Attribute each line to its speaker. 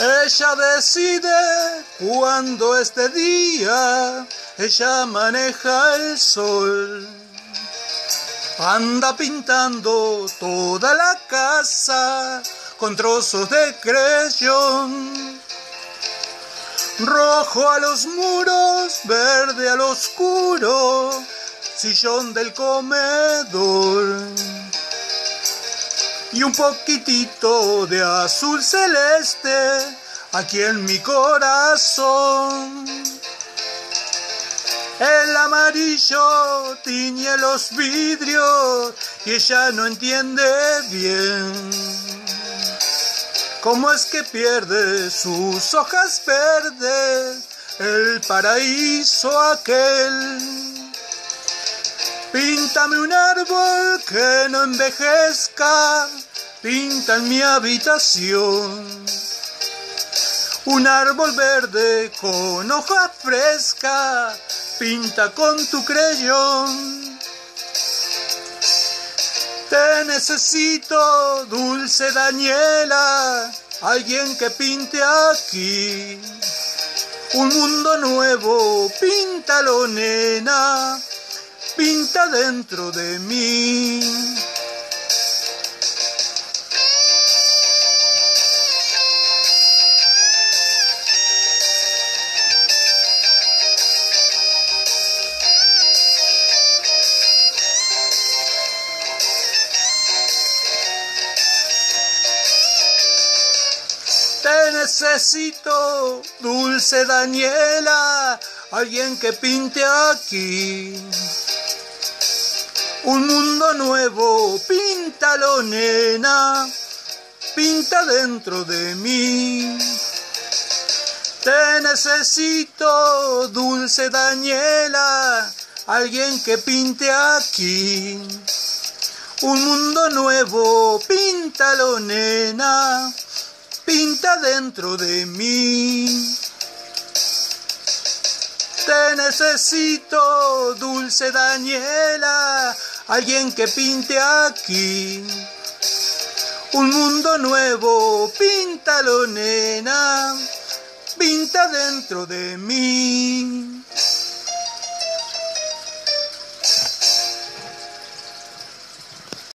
Speaker 1: Ella decide cuando este día, ella maneja el sol. Anda pintando toda la casa con trozos de creyón. Rojo a los muros, verde al oscuro, sillón del comedor. Y un poquitito de azul celeste aquí en mi corazón. El amarillo tiñe los vidrios y ella no entiende bien. ¿Cómo es que pierde sus hojas verdes el paraíso aquel? Píntame un árbol que no envejezca, pinta en mi habitación. Un árbol verde con hoja fresca, pinta con tu creyón. Te necesito, dulce Daniela, alguien que pinte aquí. Un mundo nuevo, píntalo nena, pinta dentro de mí. Te necesito, dulce Daniela, alguien que pinte aquí. Un mundo nuevo, píntalo nena, pinta dentro de mí. Te necesito, dulce Daniela, alguien que pinte aquí. Un mundo nuevo, píntalo nena, pinta dentro de mí. Te necesito, dulce Daniela, alguien que pinte aquí. Un mundo nuevo, píntalo nena, pinta dentro de mí.